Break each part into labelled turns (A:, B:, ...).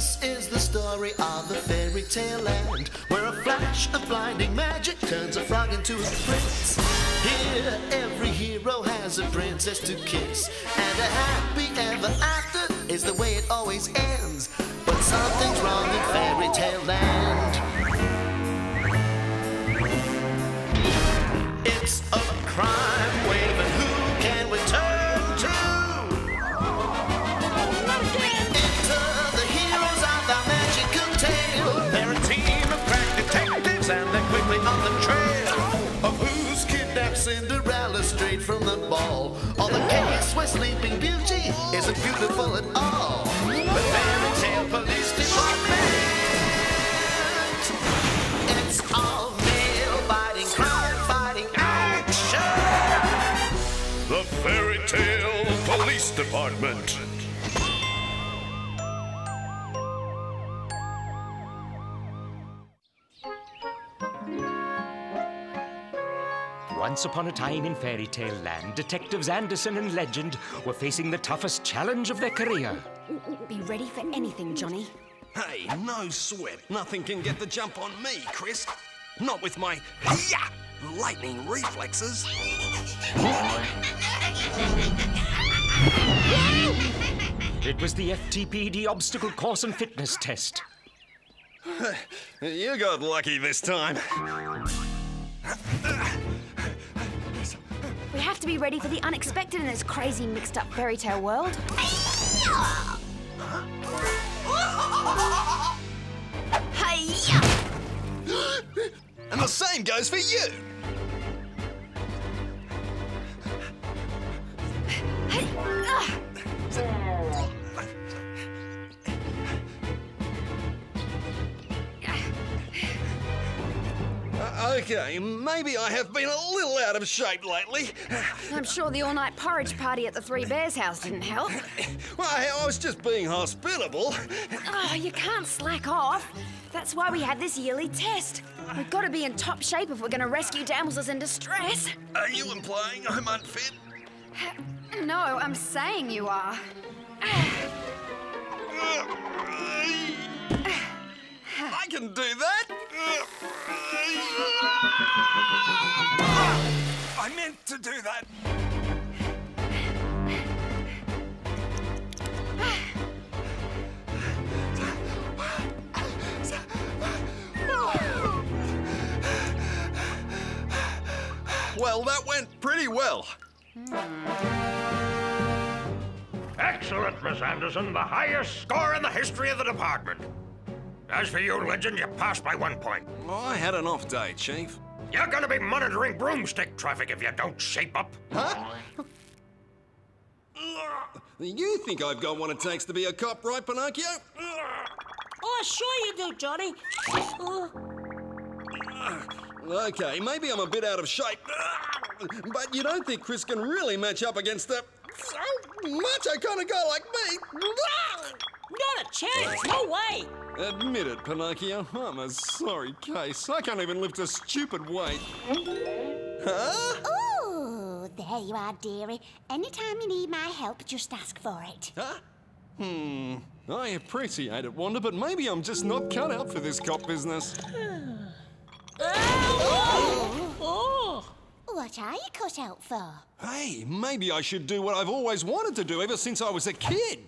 A: This is the story of the fairy tale land where a flash of blinding magic turns a frog into a prince. Here, every hero has a princess to kiss, and a happy ever after is the way it always ends. But something's wrong in fairy tale land. It's a crime Cinderella straight from the ball. All the case where Sleeping Beauty isn't beautiful at all.
B: Once upon a time in fairy tale land, detectives Anderson and Legend were facing the toughest challenge of their career.
C: Be ready for anything, Johnny.
D: Hey, no sweat. Nothing can get the jump on me, Chris. Not with my yeah, lightning reflexes.
B: It was the FTPD obstacle course and fitness test.
D: You got lucky this time.
C: We have to be ready for the unexpected in this crazy, mixed up fairy tale world.
D: And the same goes for you. Uh, okay, maybe I have been a little out of shape lately.
C: I'm sure the all night porridge party at the Three Bears house didn't help.
D: Well, I was just being hospitable.
C: Oh, you can't slack off. That's why we had this yearly test. We've got to be in top shape if we're going to rescue damsels in distress.
D: Are you implying I'm unfit?
C: Uh, no, I'm saying you are.
D: I can do that. I meant to do that. Well, that went pretty well.
E: Excellent, Miss Anderson. The highest score in the history of the department. As for you, Legend, you passed by one point.
D: I had an off day, Chief.
E: You're gonna be monitoring broomstick traffic if you don't shape up.
D: Huh? You think I've got what it takes to be a cop, right, Pinocchio?
F: Oh, sure you do, Johnny. Oh,
D: Okay, maybe I'm a bit out of shape. But you don't think Chris can really match up against a macho kind of guy like me?
F: not a chance. No way.
D: Admit it, Pinocchio. I'm a sorry case. I can't even lift a stupid weight. Huh?
G: Oh, there you are, dearie. Anytime you need my help, just ask for it.
D: Huh? Hmm. I appreciate it, Wanda, but maybe I'm just not cut out for this cop business.
F: Oh.
G: What are you cut out for?
D: Hey, maybe I should do what I've always wanted to do ever since I was a kid.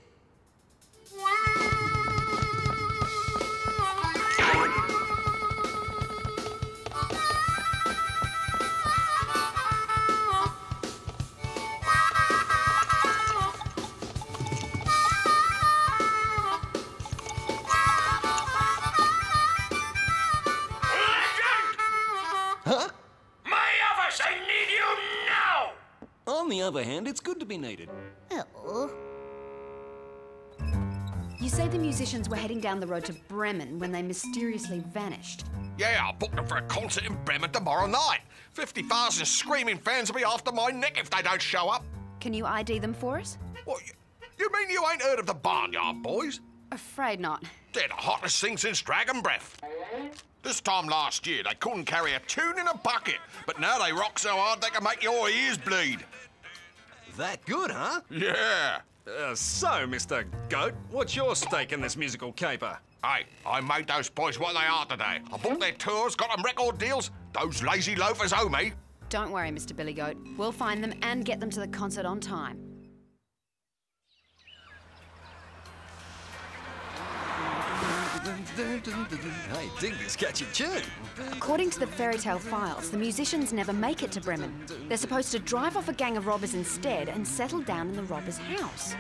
D: Be needed.
G: Oh,
C: You say the musicians were heading down the road to Bremen when they mysteriously vanished.
E: Yeah, I booked them for a concert in Bremen tomorrow night. 50,000 screaming fans will be after my neck if they don't show up.
C: Can you ID them for us?
E: What, you, you mean you ain't heard of the Barnyard Boys?
C: Afraid not.
E: They're the hottest thing since Dragon Breath. This time last year, they couldn't carry a tune in a bucket, but now they rock so hard they can make your ears bleed.
D: That good, huh?
E: Yeah,
D: Uh, so, Mr. Goat, what's your stake in this musical caper?
E: Hey, I made those boys what they are today. I bought their tours, got them record deals. Those lazy loafers owe me.
C: Don't worry, Mr. Billy Goat. We'll find them and get them to the concert on time.
D: I dig this catchy tune.
C: According to the fairy tale files, the musicians never make it to Bremen. They're supposed to drive off a gang of robbers instead and settle down in the robber's house.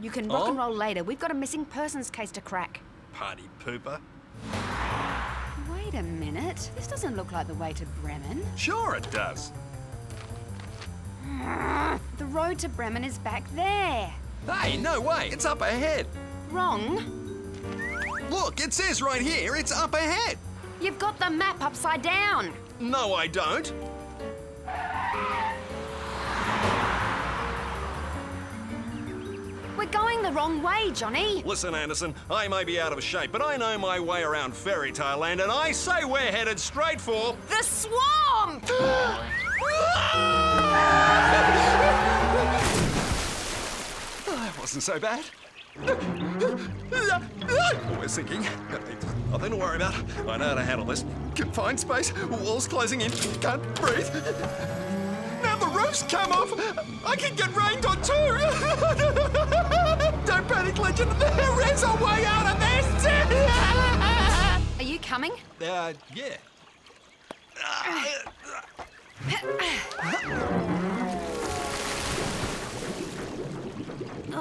C: You can rock and
D: Oh?
C: roll later. We've got a missing persons case to crack.
D: Party pooper.
C: Wait a minute. This doesn't look like the way to Bremen.
D: Sure it does.
C: The road to Bremen is back there.
D: Hey, no way, it's up ahead.
C: Wrong.
D: Look, it says right here, it's up ahead.
C: You've got the map upside down.
D: No, I don't.
C: We're going the wrong way, Johnny.
D: Listen, Anderson, I may be out of shape, but I know my way around fairy tale land, and I say we're headed straight for.
C: The swamp!
D: Wasn't so bad. We're sinking. Nothing to worry about. I know how to handle this. Confined space, walls closing in, can't breathe. Now the roof's come off. I can get rained on too. Don't panic, legend. There is a way out of this.
C: Are you coming?
D: Uh, yeah.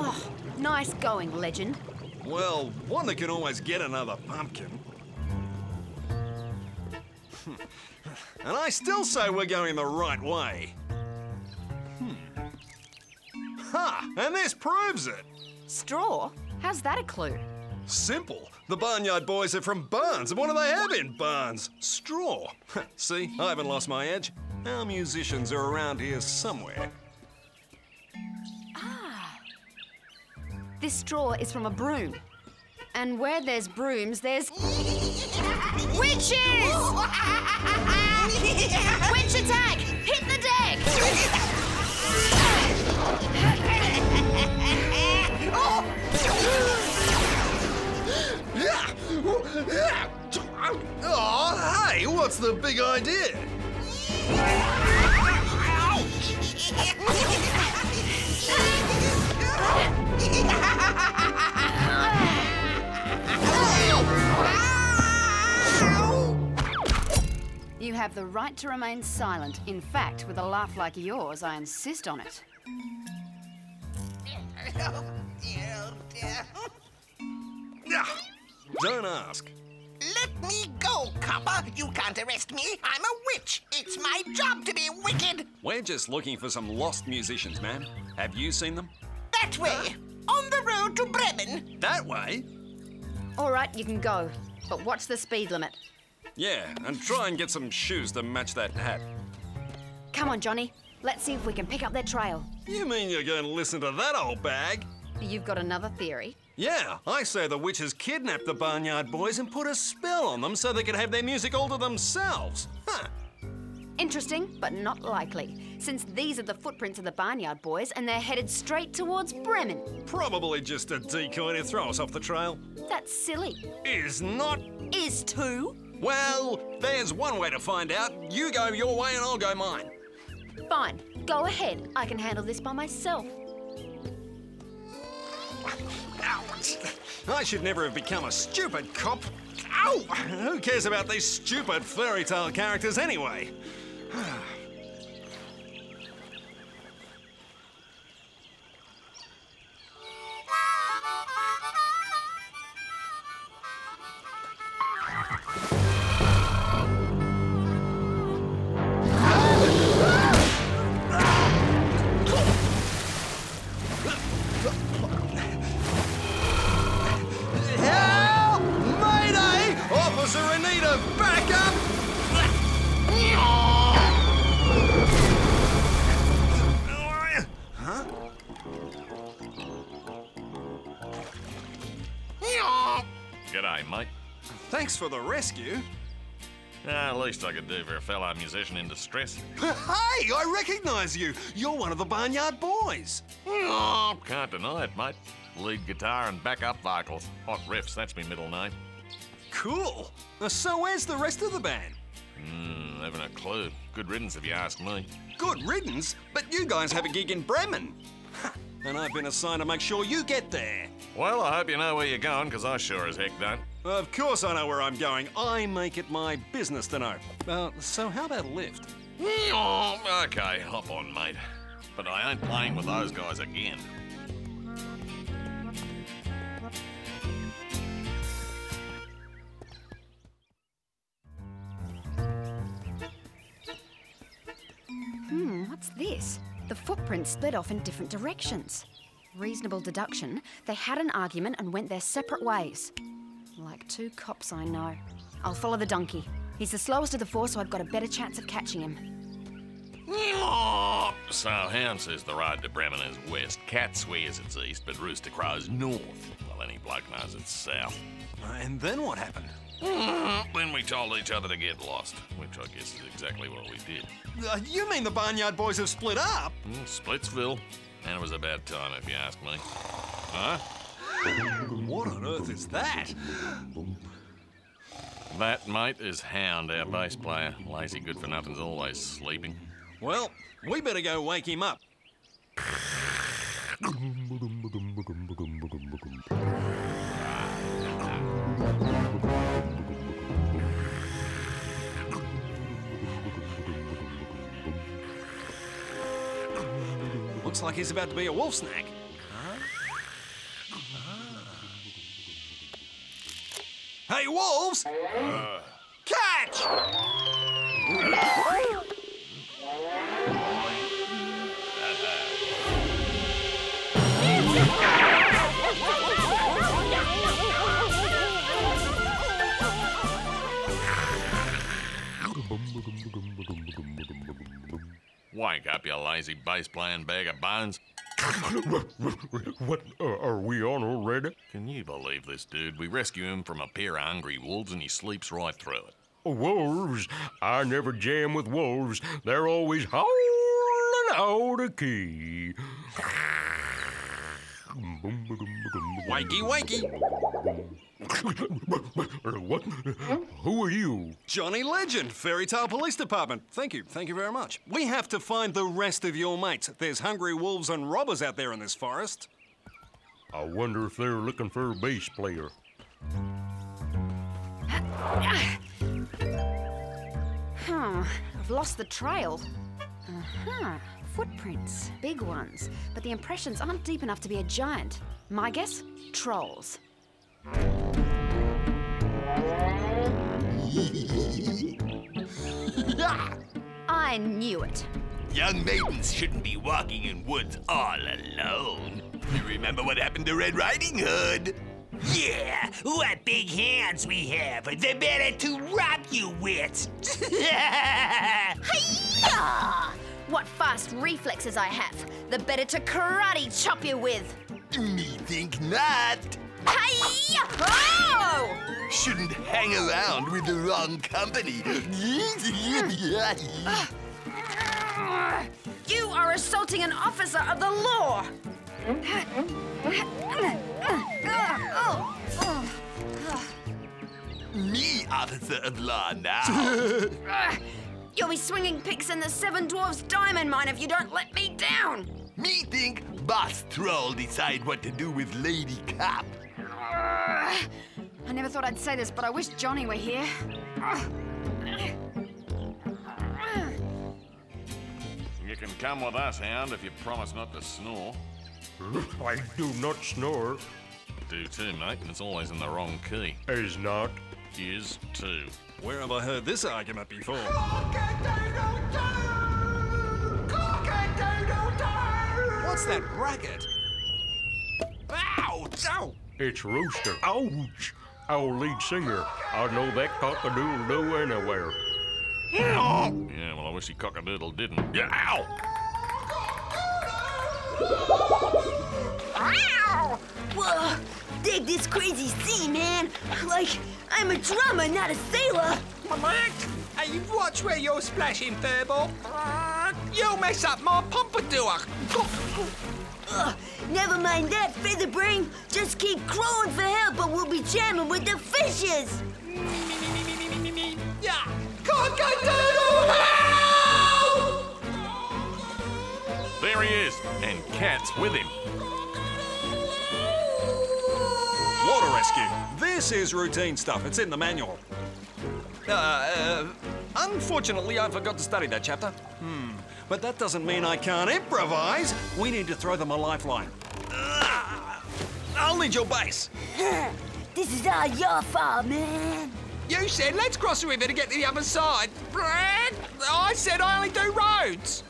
C: Oh, nice going, legend.
D: Well, one that can always get another pumpkin. and I still say we're going the right way. Hmm. Ha! And this proves it.
C: Straw? How's that a clue?
D: Simple. The Barnyard Boys are from Barnes, and what do they have in Barnes? Straw. See, I haven't lost my edge. Our musicians are around here somewhere.
C: This straw is from a broom. And where there's brooms, there's. Witches! Witch attack! Hit the deck!
D: Oh, hey, what's the big idea?
C: You have the right to remain silent. In fact, with a laugh like yours, I insist on it.
D: Don't ask.
H: Let me go, copper. You can't arrest me. I'm a witch. It's my job to be wicked.
D: We're just looking for some lost musicians, man. Have you seen them?
H: That way. On the road to Bremen.
D: That way?
C: All right, you can go. But watch the speed limit.
D: Yeah, and try and get some shoes to match that hat.
C: Come on, Johnny. Let's see if we can pick up their trail.
D: You mean you're going to listen to that old bag?
C: You've got another theory.
D: Yeah, I say the witches kidnapped the Barnyard Boys and put a spell on them so they could have their music all to themselves. Huh.
C: Interesting, but not likely, since these are the footprints of the Barnyard Boys and they're headed straight towards Bremen.
D: Probably just a decoy to throw us off the trail.
C: That's silly.
D: Is not.
C: Is too?
D: Well, there's one way to find out. You go your way and I'll go mine.
C: Fine, go ahead. I can handle this by myself.
D: Ouch. I should never have become a stupid cop. Ow! Who cares about these stupid fairy tale characters anyway?
E: Ah.
D: Thanks for the rescue.
E: Ah, least I could do for a fellow musician in distress.
D: hey, I recognise you. You're one of the Barnyard Boys.
E: Oh, can't deny it, mate. Lead guitar and backup vocals. Hot riffs, that's my middle name.
D: Cool. Uh, So where's the rest of the band?
E: Hmm, haven't a clue. Good riddance if you ask me.
D: Good riddance, but you guys have a gig in Bremen. And I've been assigned to make sure you get there.
E: Well, I hope you know where you're going, because I sure as heck don't.
D: Of course I know where I'm going. I make it my business to know. Uh, so how about a lift?
E: Okay, hop on, mate. But I ain't playing with those guys again.
C: Hmm, what's this? The footprints split off in different directions. Reasonable deduction, they had an argument and went their separate ways. Like two cops I know. I'll follow the donkey. He's the slowest of the four, so I've got a better chance of catching him.
E: So, Hound says the road to Bremen is west. Cat swears it's east, but Rooster Crow's north. Well, any bloke knows it's south.
D: Uh, And then what happened?
E: Then we told each other to get lost, which I guess is exactly what we did.
D: Uh, you mean the Barnyard Boys have split up?
E: Hmm, Splitsville. And it was about time, if you ask me. Huh?
D: What on earth is that?
E: That, mate, is Hound, our bass player. Lazy good for nothing's always sleeping.
D: Well, we better go wake him up. Looks like he's about to be a wolf snack. Wolves! Catch!
E: Wake up, you lazy bass playing bag of bones.
B: What uh, are we on already?
E: Can you believe this, dude? We rescue him from a pair of hungry wolves and he sleeps right through it.
B: Wolves? I never jam with wolves. They're always howling out a key.
D: Wakey, wakey!
B: What? Who are you?
D: Johnny Legend, Fairy Tale Police Department. Thank you, thank you very much. We have to find the rest of your mates. There's hungry wolves and robbers out there in this forest.
B: I wonder if they're looking for a bass player.
C: Huh, I've lost the trail. Uh huh. Footprints, big ones, but the impressions aren't deep enough to be a giant. My guess? Trolls. I knew it.
H: Young maidens shouldn't be walking in woods all alone. You remember what happened to Red Riding Hood? Yeah, what big hands we have. They're better to rob you with.
C: Hiya! What fast reflexes I have. The better to karate chop you with.
H: Me think not.
C: Hiya! Oh!
H: Shouldn't hang around with the wrong company.
C: You are assaulting an officer of the law.
H: Me, officer of law now.
C: You'll be swinging picks in the Seven Dwarfs diamond mine if you don't let me down.
H: Me think boss troll decide what to do with Lady Cop.
C: I never thought I'd say this, but I wish Johnny were here.
E: You can come with us, Hound, if you promise not to snore.
B: I do not snore.
E: Do too, mate. And it's always in the wrong key.
B: Is not.
E: Is too.
D: Where have I heard this argument before? What's that racket? Ow! Ow!
B: It's Rooster. Ouch! Our lead singer. I know that cockadoodle do anywhere.
E: Yeah, well, I wish he cockadoodle didn't. Yeah, ow!
F: Ow! Whoa! Dig this crazy scene, man. Like, I'm a drummer, not a sailor.
I: Hey, you watch where you're splashing, Furball. Uh, you'll mess up my pompadour.
F: Ugh, never mind that, Featherbrain. Just keep crowing for help or we'll be jamming with the fishes.
I: Yeah. Cock-a-doodle, help!
E: There he is, and Cat's with him.
D: Water rescue. This is routine stuff. It's in the manual. Uh, uh, unfortunately, I forgot to study that chapter. Hmm. But that doesn't mean I can't improvise. We need to throw them a lifeline. I'll need your bass.
F: this is all your fault, man.
I: You said let's cross the river to get to the other side. Brad, I said I only do roads.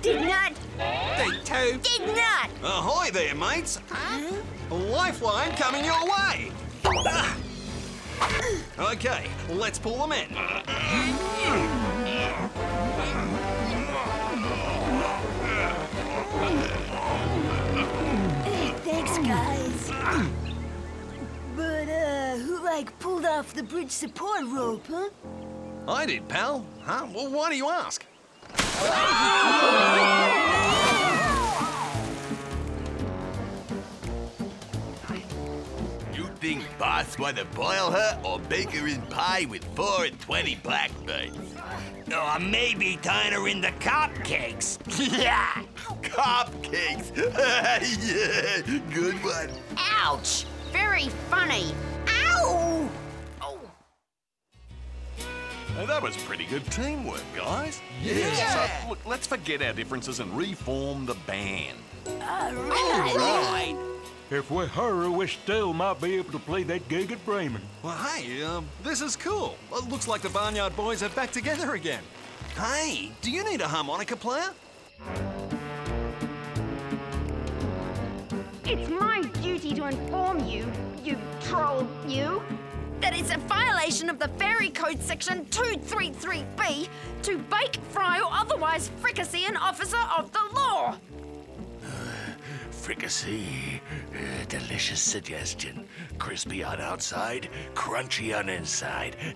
F: Did not.
I: Did too.
F: Did not.
D: Ahoy there, mates. A lifeline coming your way. Okay, let's pull them in.
F: Off the bridge support rope, huh?
D: I did, pal. Huh? Well, why do you ask?
H: You think Boss want to boil her or bake her in pie with four and twenty blackbirds? Or oh, maybe turn her into cupcakes. yeah, cupcakes. yeah, good one.
C: Ouch! Very funny. Ow!
E: Now, that was pretty good teamwork, guys.
H: Yeah.
E: So, look, let's forget our differences and reform the band.
F: All right.
B: If we hurry, we still might be able to play that gig at Bremen.
D: Well, hey, um, this is cool. It looks like the Barnyard Boys are back together again. Hey, do you need a harmonica player?
C: It's my duty to inform you, you troll, you, that it's a violation of the Fairy Code Section 233B to bake, fry, or otherwise fricassee an officer of the law.
H: Fricassee. Uh, delicious suggestion. Crispy on outside, crunchy on inside.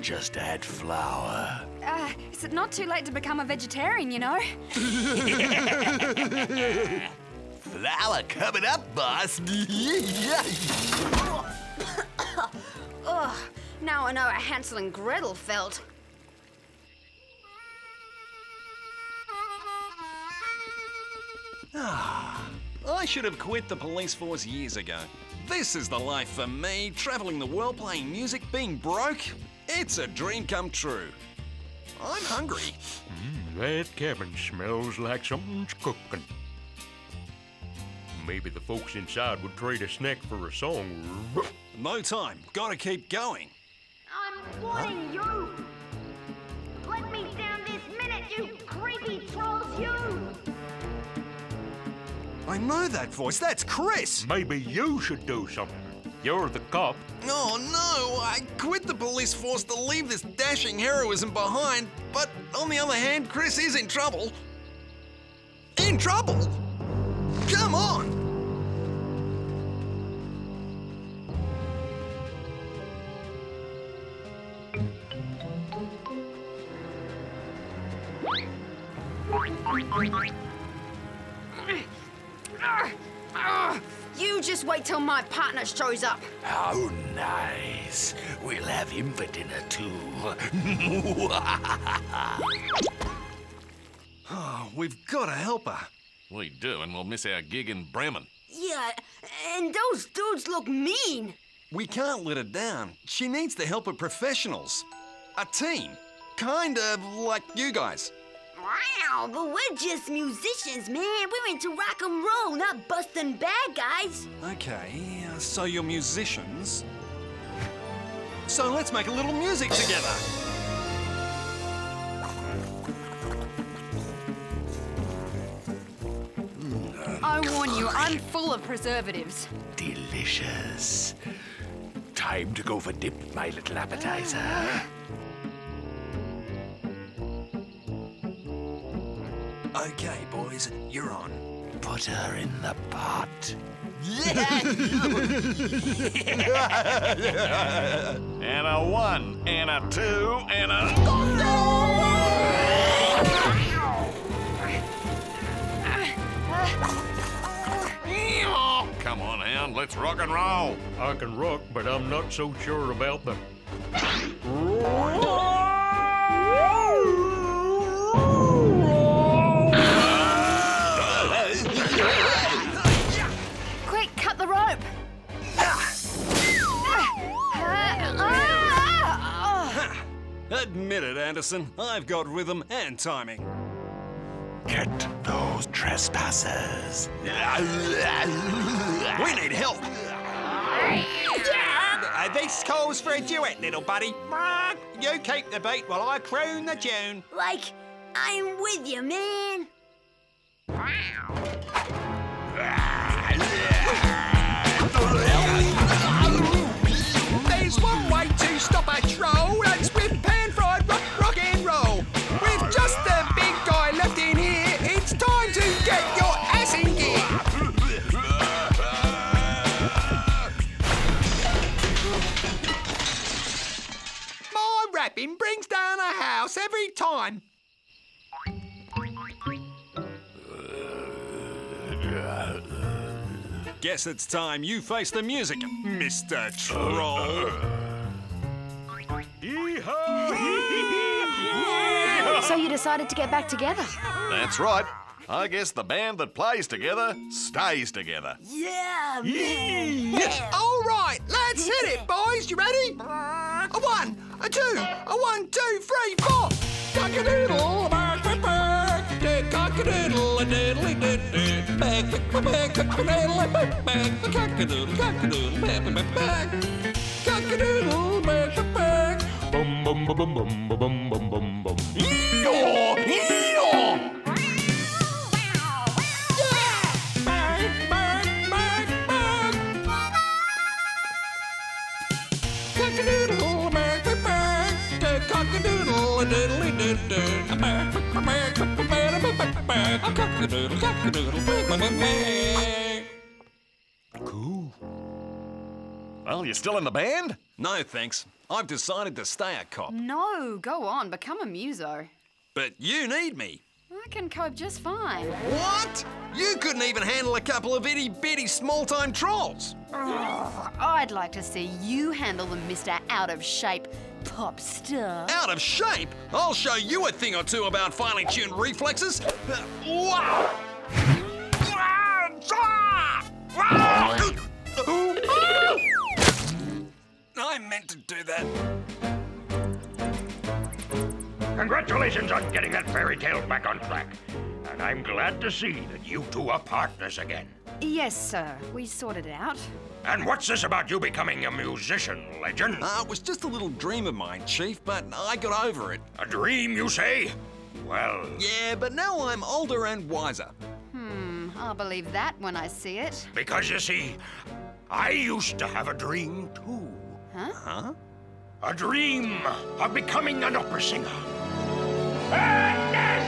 H: Just add flour.
C: Uh, is it not too late to become a vegetarian, you know?
H: Flour coming up, boss.
C: Ugh, now I know how Hansel and Gretel felt.
D: I should have quit the police force years ago. This is the life for me, traveling the world playing music, being broke. It's a dream come true. I'm hungry.
B: Mm, that cabin smells like something's cooking. Maybe the folks inside would trade a snack for a song.
D: No time. Gotta keep going.
F: I'm warning you. Let me down this minute, you creepy trolls, you.
D: I know that voice. That's Chris.
B: Maybe you should do something. You're the cop.
D: Oh no, I quit the police force to leave this dashing heroism behind, but on the other hand, Chris is in trouble. In trouble? Come on!
C: Just wait till my partner shows up.
H: How nice. We'll have him for dinner, too.
D: Oh, we've got to help her.
E: We do, and we'll miss our gig in Bremen.
F: Yeah, and those dudes look mean.
D: We can't let her down. She needs the help of professionals. A team. Kind of like you guys.
F: Wow, but we're just musicians, man. We're into rock and roll, not busting bad guys.
D: Okay, uh, so you're musicians. So let's make a little music together.
C: I warn you, I'm full of preservatives.
H: Delicious. Time to go for dip, my little appetizer.
D: Okay, boys, you're on.
H: Put her in the pot. Yeah!
E: And a one, and a two, and a. Come on, Hound, let's rock and roll.
B: I can rock, but I'm not so sure about the.
D: Admit it, Anderson. I've got rhythm and timing.
H: Get those trespassers.
J: We need help.
I: Uh, this calls for a duet, little buddy. You keep the beat while I croon the tune.
F: Like, I'm with you, man.
I: There's every time.
D: Guess it's time you face the music, Mr. Troll.
C: So you decided to get back together?
E: That's right. I guess the band that plays together stays together.
F: Yeah, man.
I: All right, let's hit it, boys. You ready? Uh, A one, a two, a one, two, three, four. Cock-a-doodle, back, back, back. Dick, cock-a-doodle, a diddly did did. Back, back, back, cock-a-doodle, back, back. Cock-a-doodle, cock-a-doodle, back, back, back. Cock-a-doodle, back, back, back.
B: Bum bum bum bum bum bum bum bum bum.
I: Yeehaw!
E: Cool. Well, you're still in the band?
D: No, thanks. I've decided to stay a cop.
C: No, go on, become a muso.
D: But you need me.
C: I can cope just fine.
D: What? You couldn't even handle a couple of itty bitty small time trolls.
C: I'd like to see you handle them, Mr. Out of Shape Pop Star.
D: Out of shape? I'll show you a thing or two about finely tuned reflexes. Wow! I meant to do that.
K: Congratulations on getting that fairy tale back on track. And I'm glad to see that you two are partners again.
C: Yes, sir. We sorted it out.
K: And what's this about you becoming a musician, legend?
D: Uh, it was just a little dream of mine, Chief, but I got over it.
K: A dream, you say? Well,
D: Yeah, but now I'm older and wiser.
C: Hmm, I'll believe that when I see it.
K: because you see, I used to have a dream too. Huh?
C: Huh?
K: A dream of becoming an opera singer. And